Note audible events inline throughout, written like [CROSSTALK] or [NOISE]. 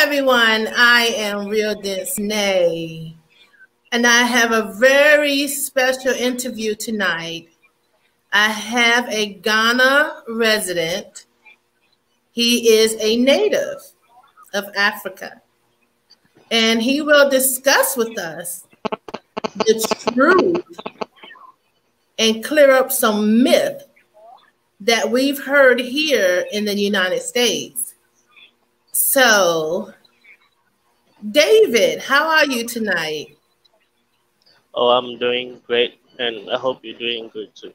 everyone. I am Real Dence Nay, and I have a very special interview tonight. I have a Ghana resident. He is a native of Africa, and he will discuss with us the truth and clear up some myth that we've heard here in the United States. So, David, how are you tonight? Oh, I'm doing great, and I hope you're doing good too.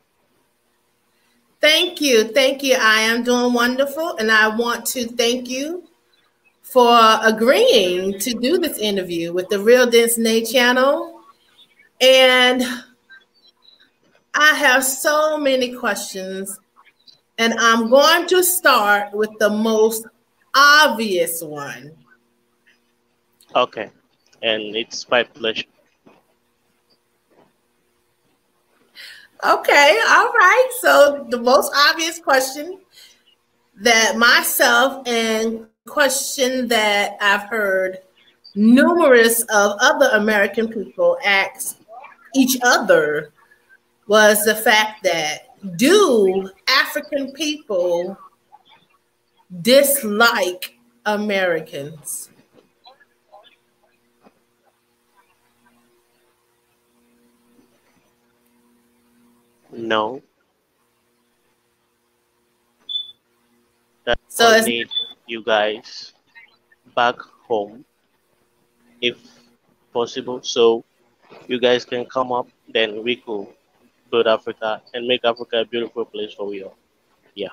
Thank you. Thank you. I am doing wonderful, and I want to thank you for agreeing to do this interview with the Real Dence Nay channel. And I have so many questions, and I'm going to start with the most obvious one. Okay, and it's my pleasure. Okay, all right. So the most obvious question that myself and question that I've heard numerous of other American people ask each other was the fact that do African people dislike Americans? No. So I need you guys back home if possible. So you guys can come up, then we could build Africa and make Africa a beautiful place for you all. Yeah.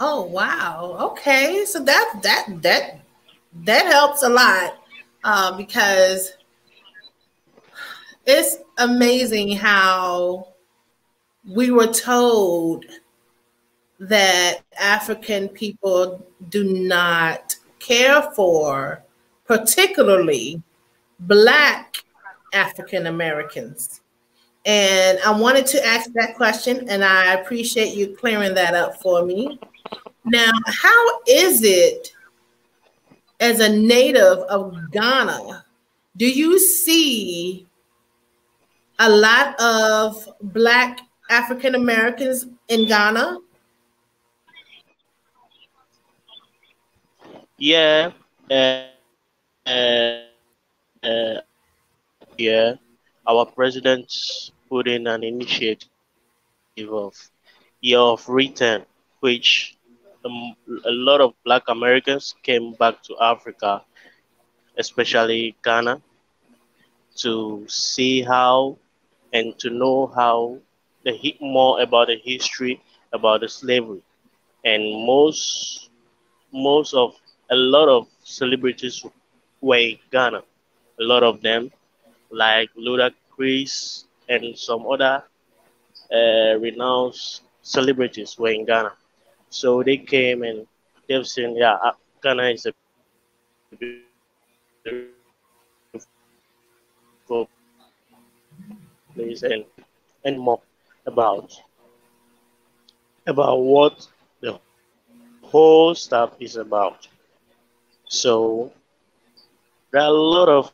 Oh wow. Okay. So that that that that helps a lot uh, because it's amazing how we were told that African people do not care for, particularly Black African Americans. And I wanted to ask that question, and I appreciate you clearing that up for me. Now, how is it as a native of Ghana? Do you see a lot of Black African Americans in Ghana? Yeah. Uh, uh, uh, yeah. Our president put in an initiative of year of return, which um, a lot of Black Americans came back to Africa, especially Ghana, to see how and to know how the hit more about the history about the slavery. And most most of a lot of celebrities were in Ghana. A lot of them like Ludacris and some other uh, renowned celebrities were in Ghana so they came and they've seen yeah uh, Ghana is a beautiful place and and more about about what the whole stuff is about. So there are a lot of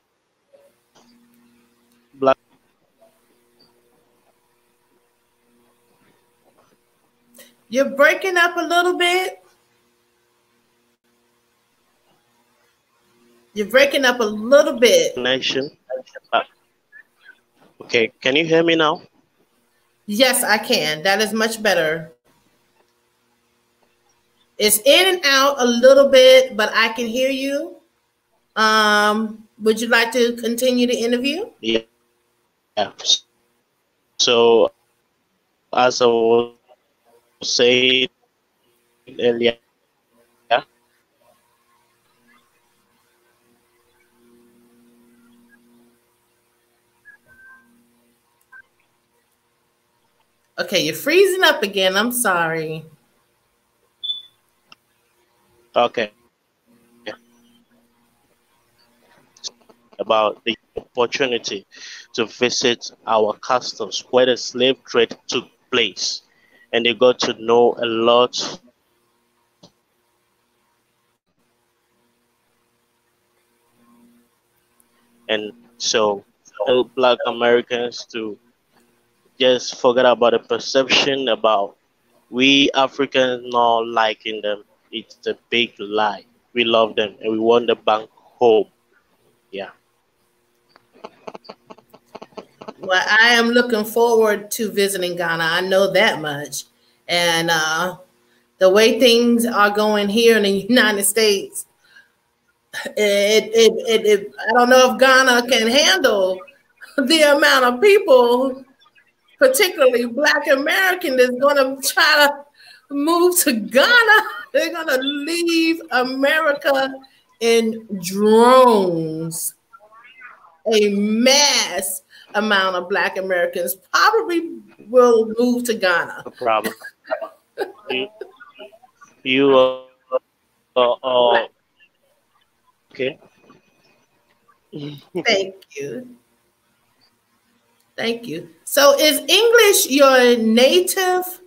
You're breaking up a little bit. You're breaking up a little bit. Nation. Uh, okay, can you hear me now? Yes, I can. That is much better. It's in and out a little bit, but I can hear you. Um, would you like to continue the interview? Yeah. yeah. So, as I was saying earlier, Okay, you're freezing up again. I'm sorry. Okay. Yeah. About the opportunity to visit our customs where the slave trade took place and they got to know a lot. And so help black americans to just forget about the perception about we africans not liking them. It's a big lie. We love them and we want the bank home. Yeah. Well, I am looking forward to visiting Ghana. I know that much. And uh, the way things are going here in the [LAUGHS] United States, it, it, it, it, I don't know if Ghana can handle the amount of people, particularly Black American, that's going to try to move to Ghana. [LAUGHS] They're going to leave America in drones. A mass amount of Black Americans probably will move to Ghana. No problem. you, you uh, uh, uh, okay. [LAUGHS] Thank you. Thank you. So, is English your native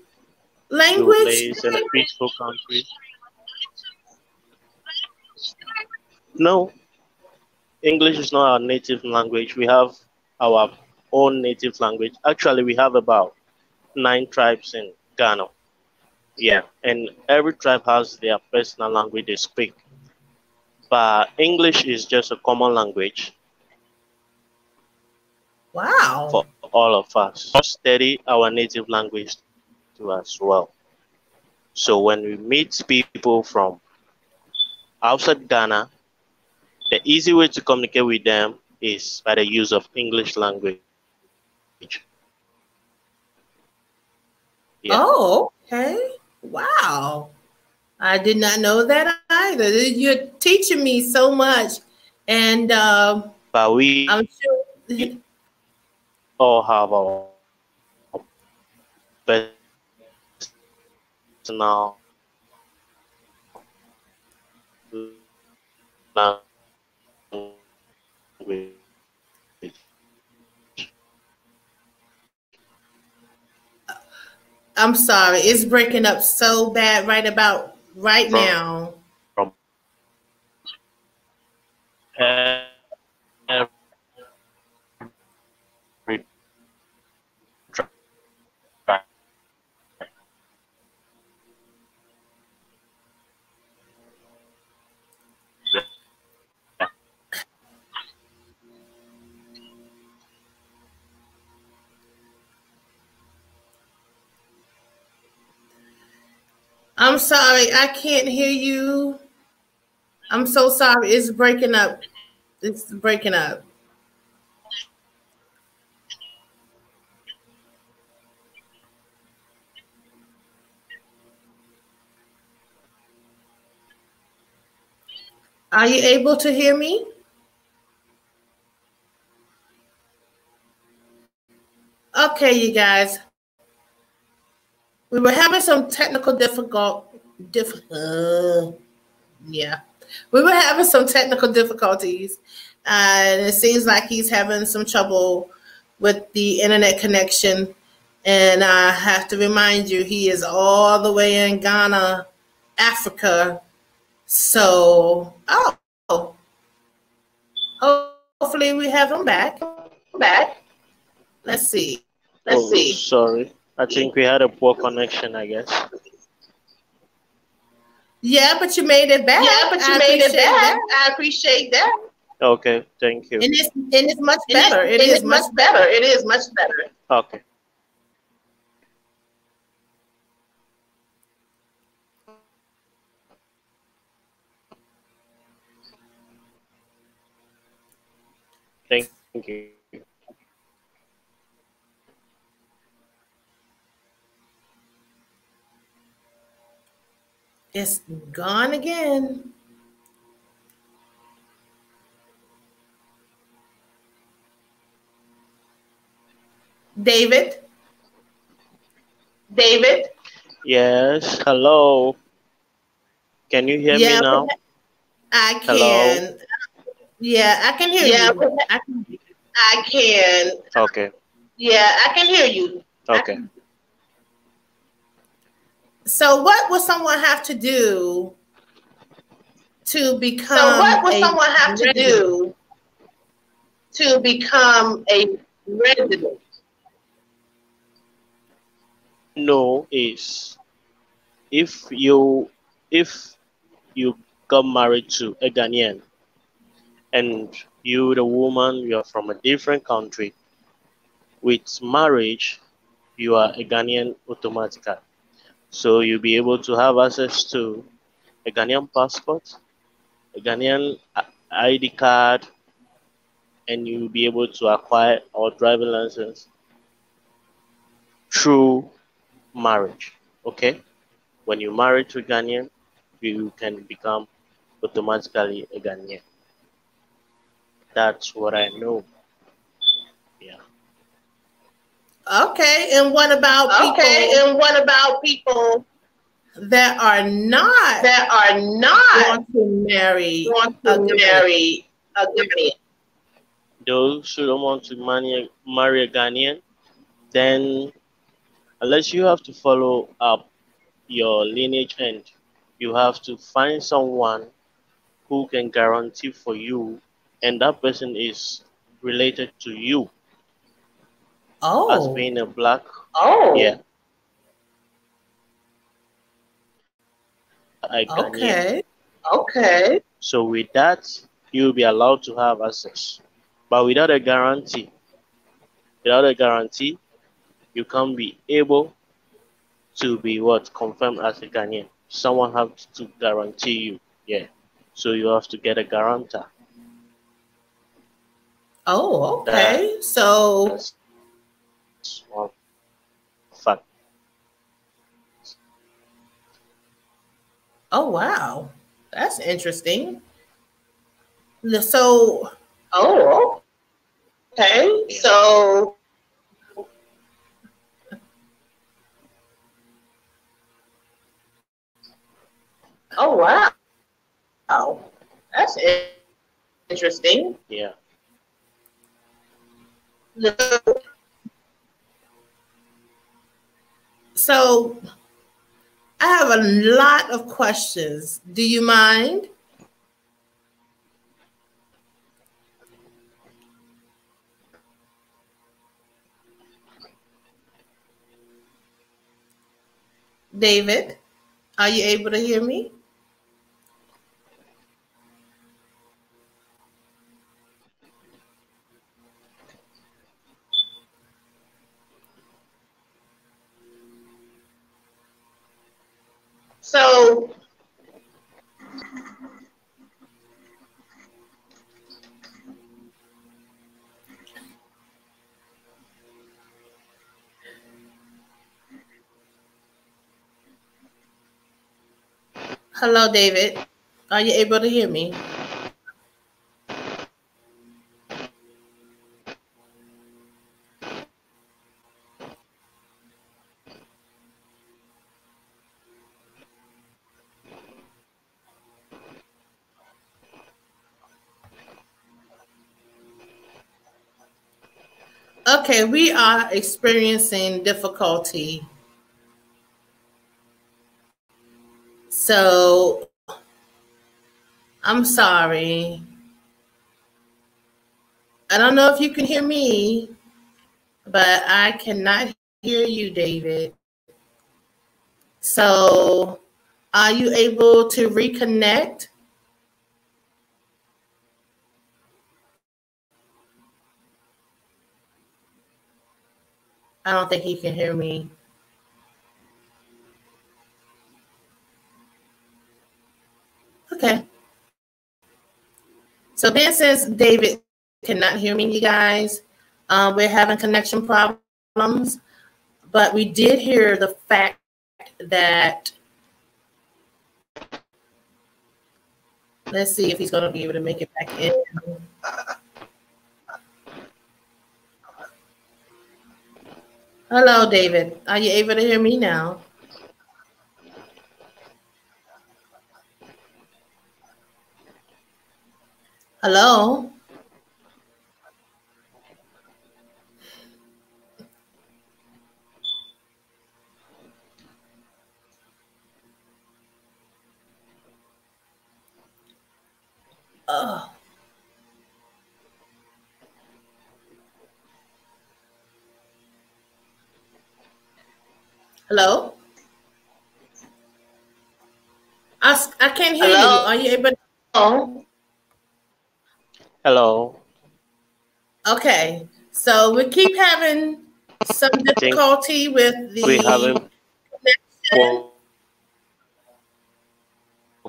language? in a peaceful country. No, English is not our native language. We have our own native language. Actually, we have about nine tribes in Ghana. Yeah, and every tribe has their personal language they speak. But English is just a common language. Wow. For all of us. Study our native language to as well. So when we meet people from outside Ghana, the easy way to communicate with them is by the use of English language. Yeah. Oh, okay. Wow. I did not know that either. You're teaching me so much. And uh, but we I'm sure all have our personal language. I'm sorry, it's breaking up so bad right about right from, now. From I'm sorry, I can't hear you. I'm so sorry. It's breaking up. It's breaking up. Are you able to hear me? Okay, you guys. We were having some technical difficult, diff, uh, yeah, we were having some technical difficulties, and it seems like he's having some trouble with the internet connection. And I have to remind you, he is all the way in Ghana, Africa. So, oh, hopefully we have him back. Back. Let's see. Let's oh, see. Sorry. I think we had a poor connection, I guess. Yeah, but you made it back. Yeah, but you I made it back. That. I appreciate that. Okay, thank you. And it's and it's much better. It, it is, much better. It is much better. Okay. Thank you. It's gone again. David? David? Yes, hello. Can you hear yeah, me now? I can. Hello? Yeah, I can hear yeah, you. I can, I can. Okay. Yeah, I can hear you. Okay. So, what would someone have to do to become? So, what will someone have to do to become a resident? No, is if you if you got married to a Ghanaian and you the woman you are from a different country with marriage you are a Ghanaian automatically so you'll be able to have access to a Ghanaian passport a Ghanaian uh, ID card and you'll be able to acquire our driving license through marriage okay when you marry to a Ghanaian you can become automatically a Ghanaian. That's what I know. Yeah. Okay, and what about people? Okay, and what about people that are not that are not want to marry want to marry a Ghanaian? Those who don't want to marry, marry a Ghanaian, then unless you have to follow up your lineage and you have to find someone who can guarantee for you and that person is related to you oh as being a black oh yeah okay okay so with that you'll be allowed to have access but without a guarantee without a guarantee you can't be able to be what confirmed as a Ghanaian someone has to guarantee you. Yeah. So you have to get a guarantor. Oh, okay. That, so one fact. Oh wow. That's interesting. So oh okay. So Oh wow! Oh, that's interesting. Yeah. So, I have a lot of questions. Do you mind? David, are you able to hear me? So Hello, David. Are you able to hear me? Okay, we are experiencing difficulty. So I'm sorry. I don't know if you can hear me, but I cannot hear you, David. So are you able to reconnect? I don't think he can hear me. Okay. So Ben says David cannot hear me, you guys. Um, we're having connection problems, but we did hear the fact that. Let's see if he's going to be able to make it back in. Hello, David. Are you able to hear me now? Hello? Oh. Hello? i can't hear Hello? you. Are you able Oh, Hello. Okay. So we keep having some difficulty with the We having connection.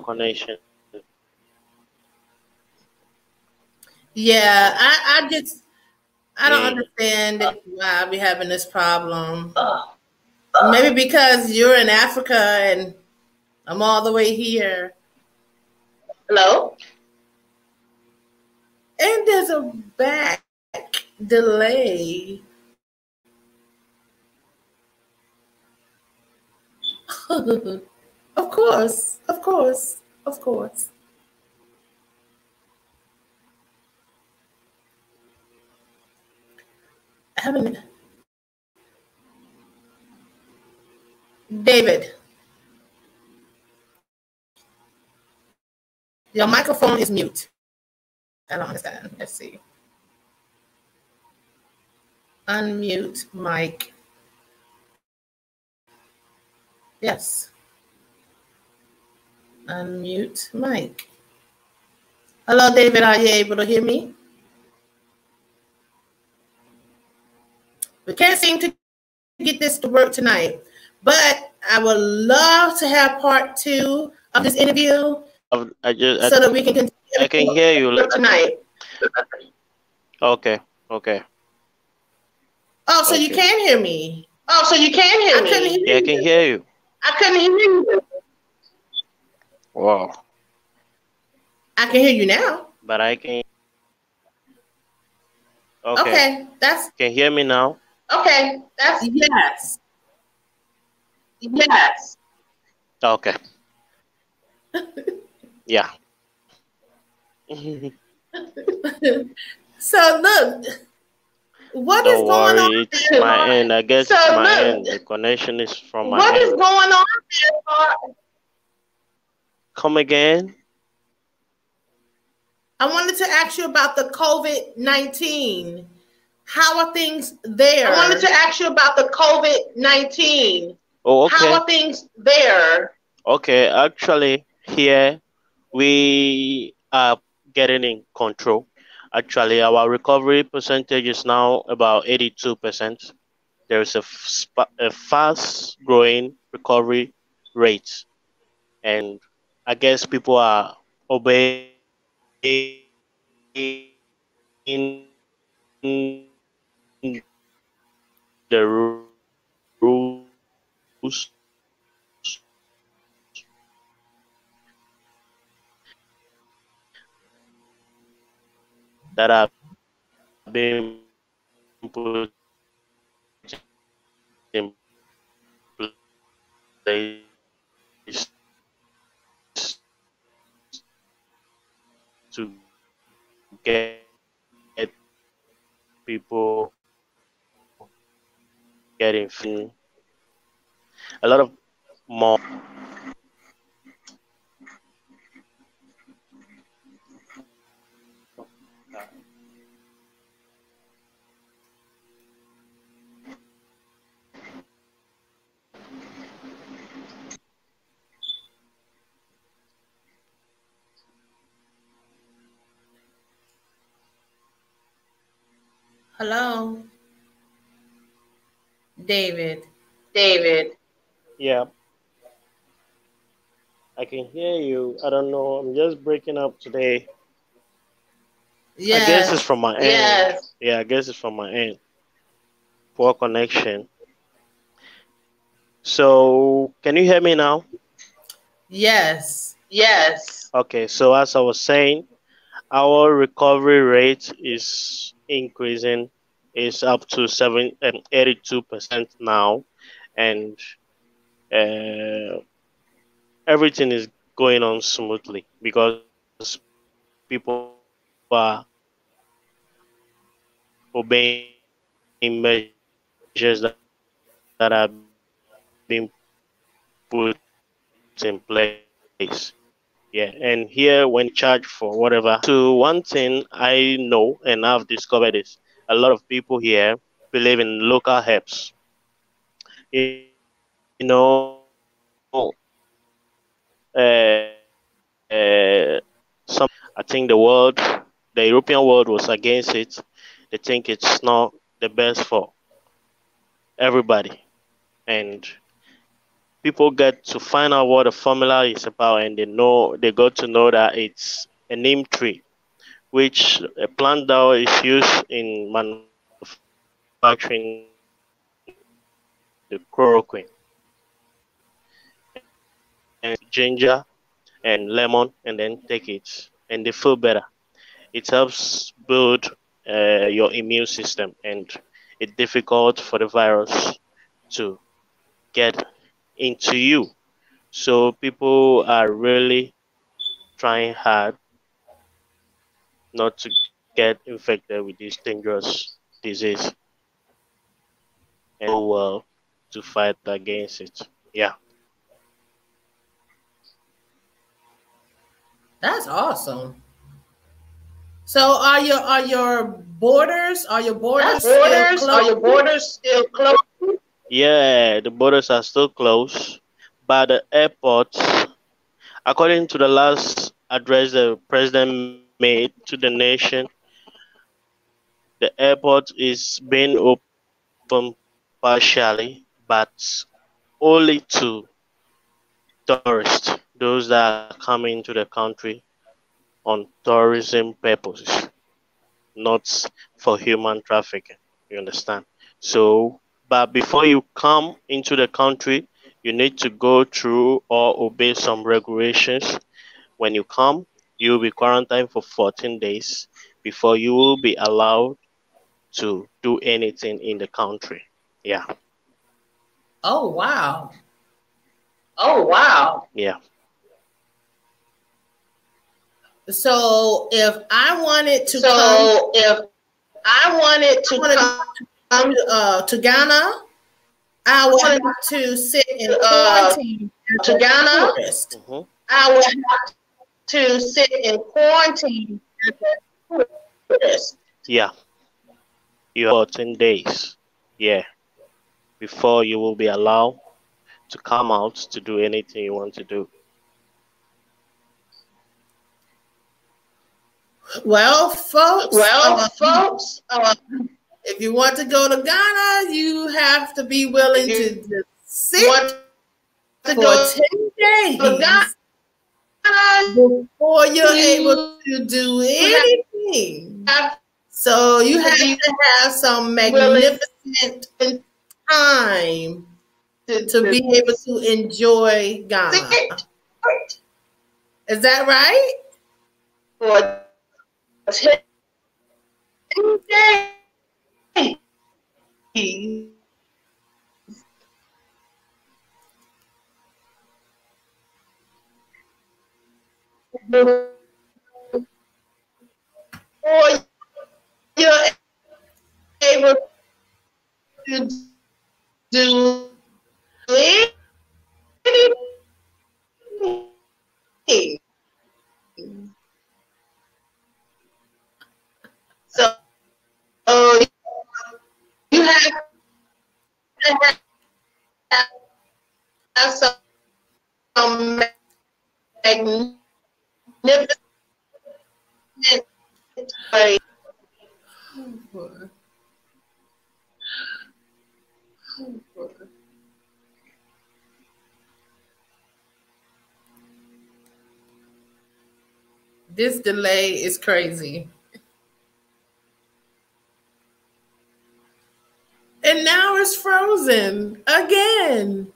connection. Yeah, I, I just I don't Mm. understand why we having this problem. uh, Maybe because you're in Africa and I'm all the way here. hello? And there's a back delay. [LAUGHS] of course, of course, of course. I haven't. David, your microphone is mute. I don't understand. Let's see. Unmute mic. Yes. Unmute mic. Hello, David. Are you able to hear me? We can't seem to get this to work tonight, but I would love to have part two of this interview I've- I just so I, that we can continue. I can hear you. Tonight. Okay. Okay. Oh, so you Okay. can hear me. Oh, so you can hear I couldn't me? hear Yeah, I you. can hear you. I couldn't hear you. Wow. I can hear you now. But I can. Okay. Okay, that's Can you hear me now? Okay, that's yes. Yes. Okay. Yeah. So look, what is Don't going worry, on? it's there? my end. I guess So it's my look. end. The connection is from my What is end. going on there? Mark? Come again? I wanted to ask you about the COVID nineteen. How are things there? I wanted to ask you about the COVID nineteen. Oh, How okay. are things there? Okay, actually, here we are getting in control. Actually, our recovery percentage is now about 82%. There is a, a fast growing recovery rate. And I guess people are obeying the ru- that are being put in place to get people getting free. A lot of more Hello, David. David. Yeah. I can hear you. I don't know. I'm just breaking up today. Yeah. i guess it's from my end. Yes. yeah i guess it's from my end. Poor connection. So can you hear me now? Yes. Yes. okay so as i was saying our recovery rate is increasing. It's up to seven and 82 percent now. And uh, everything is going on smoothly because people are obeying measures that, that are being put in place. Yeah, and here when charged for whatever. So one thing I know and I've discovered is a lot of people here believe in local herbs. Know, uh, uh, some I think the world, the European world was against it. They think it's not the best for everybody, and people get to find out what the formula is about, and they know they got to know that it's a neem tree, which a plant that is used in manufacturing the chloroquine ginger and lemon and then take it and they feel better it helps build uh, your immune system and it's difficult for the virus to get into you so people are really trying hard not to get infected with this dangerous disease and well to fight against it. Yeah. That's awesome. So are your are your borders are your borders borders are your borders still closed? Yeah, the borders are still closed, but the airports, according to the last address the president made to the nation, the airport is being open partially but only to tourists, those that are coming to the country on tourism purposes, not for human trafficking. You understand? So, but before you come into the country, you need to go through or obey some regulations. When you come, you will be quarantined for 14 days before you will be allowed to do anything in the country. Yeah. Oh wow. Oh wow. Yeah. So if I wanted to so come, if I wanted to wanted come, come uh, to Ghana, I would have to sit in Uh, quarantine to Ghana, tourist. Mhm. I would have to sit in quarantine as a tourist. Yeah. You have 14 days. Yeah. Before you will be allowed to come out to do anything you want to do. Well, folks. Well, uh, folks, uh, if you want to go to Ghana, you have to be willing to sit to for go ten days before you're able to do anything. So you have to have some magnificent time to, to be able to enjoy Ghana. Is that right? Ten you're able to do anything. So, oh, you have to have, have some, some magnificent way. This delay is crazy. And now it's frozen again.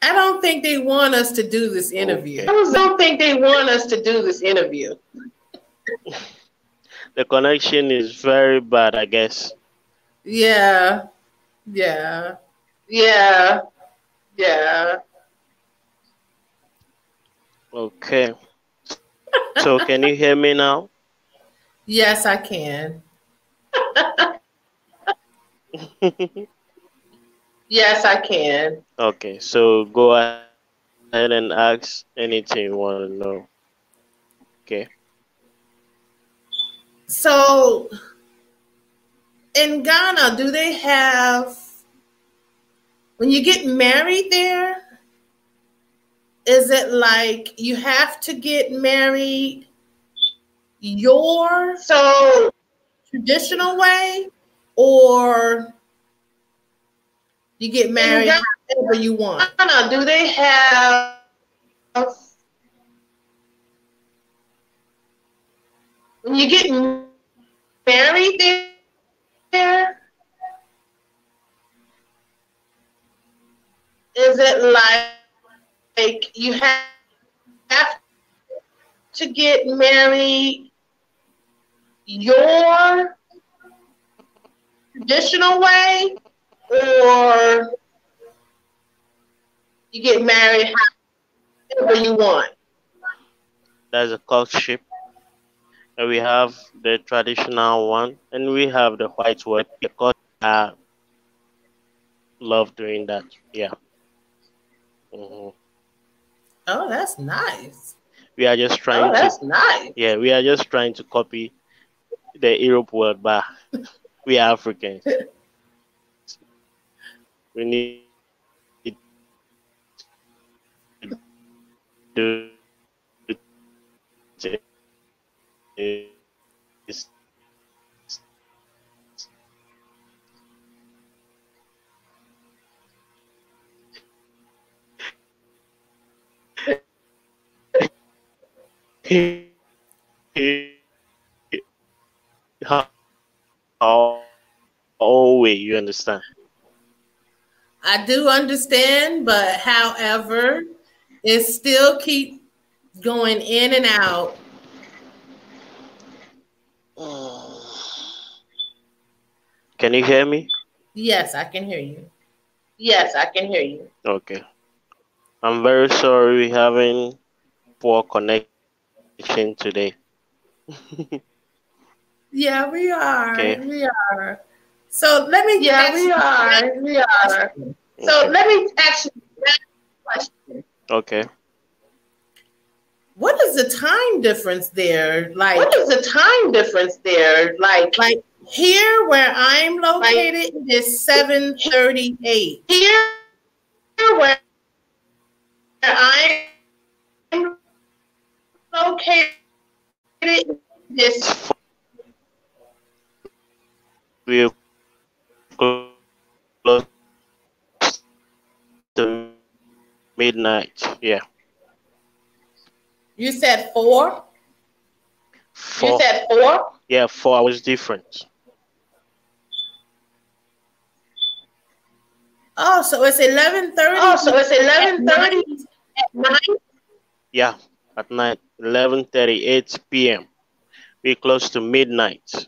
I don't think they want us to do this interview. I don't think they want us to do this interview. [LAUGHS] The connection is very bad, I guess. Yeah. Yeah. Yeah, yeah. Okay. So can you hear me now? Yes, I can. [LAUGHS] Yes, I can. Okay, so go ahead and ask anything you want to know. Okay. So in Ghana, do they have when you get married there, is it like you have to get married your So traditional way or you get married however you want? Ghana, do they have when you get married there? Is it like, like you have, have to get married your traditional way or you get married however you want? There's a courtship. And we have the traditional one, and we have the white one because I love doing that. Yeah. Mhm. Oh, that's nice. We are just trying Oh, to that's nice. Yeah, we are just trying to copy the Europe world, but [LAUGHS] we are Africans. We need to do. How, how, oh wait, you understand? I do understand, but however, it still keep going in and out. Can you hear me? Yes, I can hear you. Yes, I can hear you. Okay. I'm very sorry we're having poor connection today. [LAUGHS] Yeah, we are. Okay. We are. So let me Yeah, ask we you are. We are. So Okay. let me ask you that question. Okay. What is the time difference there? Like, What is the time difference there? Like like here where I'm located it is 738. here where I'm located, this We're close to midnight. Yeah. You said four? Four. you said four. yeah, four hours difference. Oh, so it's 1130. Oh, so it's eleven thirty at night. Yeah, at night, 11:38 p.m. We're close to midnight.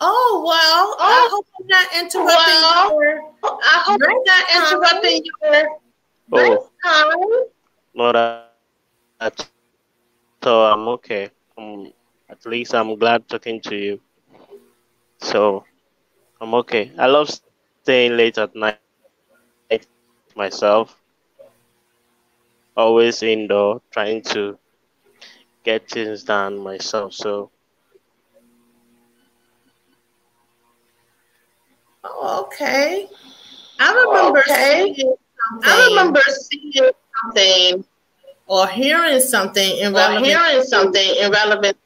Oh, well, I Oh. hope I'm not interrupting Well. your I hope I'm not interrupting your Oh, time. no, that, that so I'm okay. Um, at least I'm glad talking to you. So I'm okay. I love staying late at night myself. Always indoor, trying to get things done myself. So Oh, okay. I remember Okay. seeing something I remember seeing something or hearing something in or hearing something irrelevant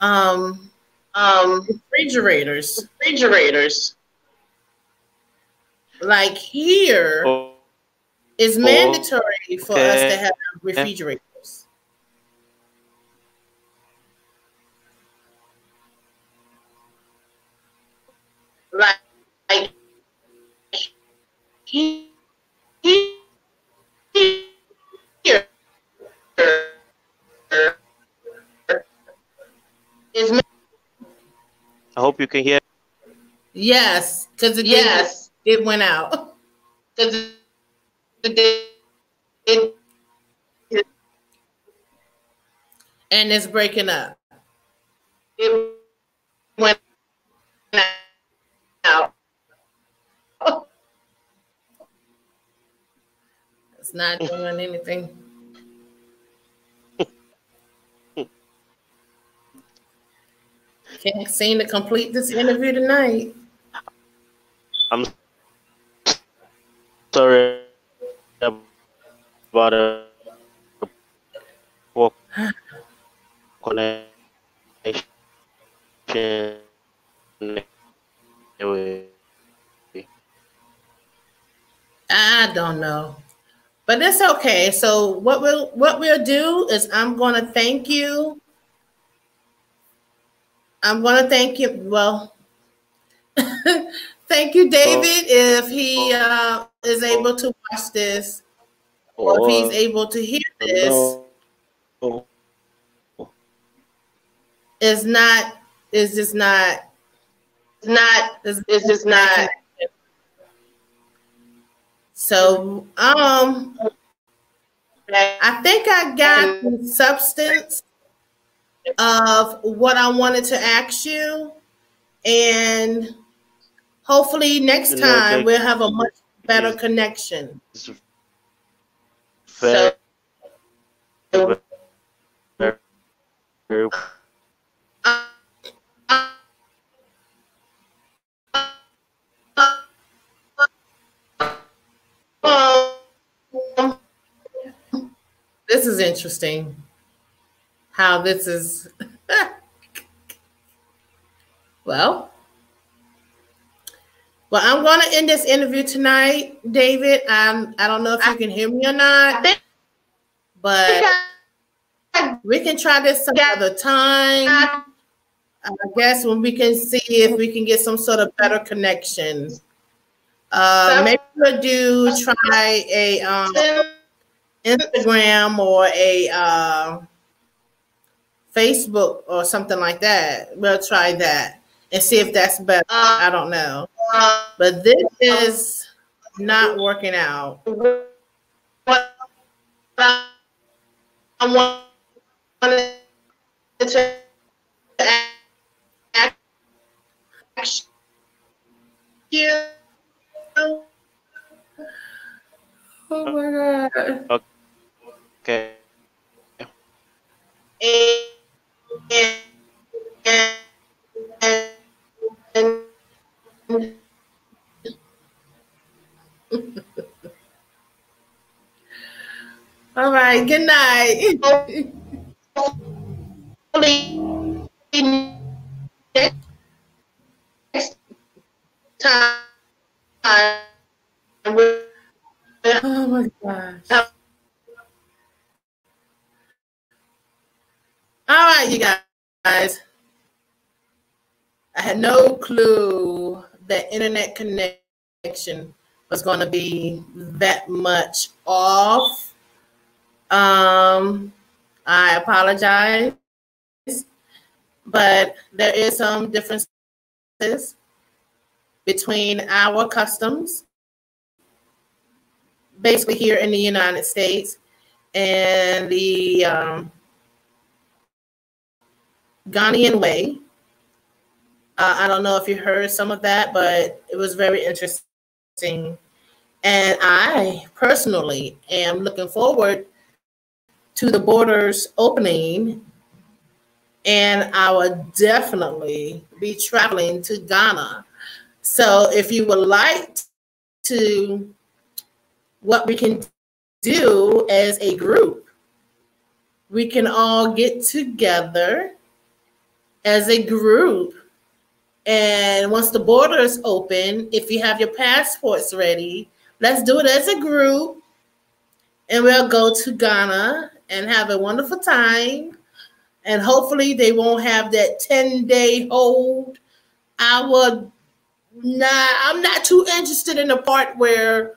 um um, refrigerators. refrigerators. Like here oh, is mandatory for us to have refrigerators. Like, like he, he, here is I hope you can hear. Yes, because it yes. did, it went out. [LAUGHS] Because it, it, it, And it's breaking up. it went out. It's not doing anything. Can't seem to complete this interview tonight. I'm sorry about a connection. I don't know. But it's okay. So what we'll what we'll do is I'm gonna thank you. I'm gonna thank you. Well, [LAUGHS] thank you, David, if he uh, is able to watch this, or if he's able to hear this. Is not is just not Not, it's just not. So, um, I think I got the substance of what I wanted to ask you, and hopefully next time we'll have a much better connection. Very, Um, This is interesting. How this is. [LAUGHS] well, well, I'm going to end this interview tonight, David. Um, I don't know if you can hear me or not, but we can try this some other time. I, I guess when we can see if we can get some sort of better connection. Uh, maybe we'll do try a um, Instagram or a uh, Facebook or something like that. We'll try that and see if that's better. I don't know, uh, but this is not working out. what I I wanted to ask you. Oh my god! okay. and, and, and, and All right. Good night. next time we'll Oh my gosh. All right, you guys. I had no clue that internet connection was going to be that much off. Um, I apologize, but there is some differences between our customs, basically here in the United States, and the um, Ghanaian way. Uh, I don't know if you heard some of that, but it was very interesting. And I personally am looking forward to the borders opening. And I will definitely be traveling to Ghana. So if you would like to, what we can do as a group, we can all get together as a group. And once the borders open, if you have your passports ready, let's do it as a group. And we'll go to Ghana and have a wonderful time. And hopefully they won't have that 10 day hold. I not, I'm not too interested in the part where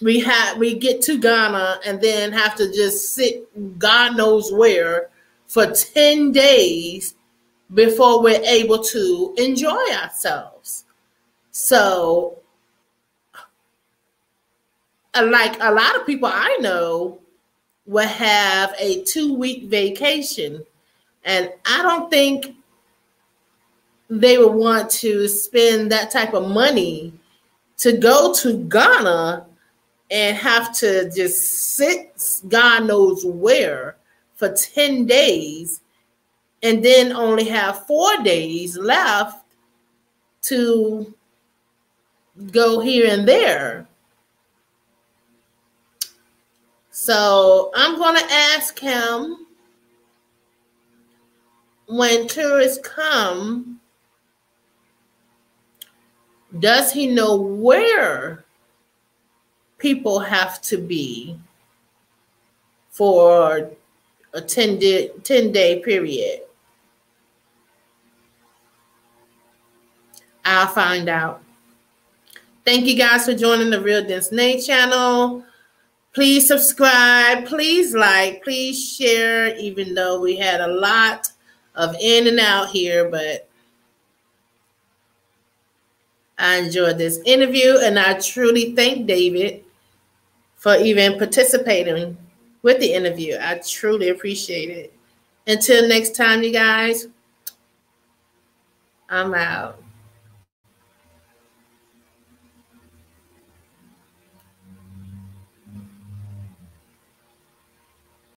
we have we get to Ghana and then have to just sit God knows where for 10 days before we're able to enjoy ourselves. So, uh, like a lot of people I know will have a two week vacation, and I don't think they would want to spend that type of money to go to Ghana and have to just sit God knows where for 10 days and then only have four days left to go here and there. So I'm going to ask him when tourists come, does he know where people have to be for a 10 day, 10 day period? I'll find out. Thank you guys for joining the Real Dence Nay channel. Please subscribe, please like, please share, even though we had a lot of in and out here, but I enjoyed this interview and I truly thank David for even participating with the interview. I truly appreciate it. Until next time, you guys, I'm out.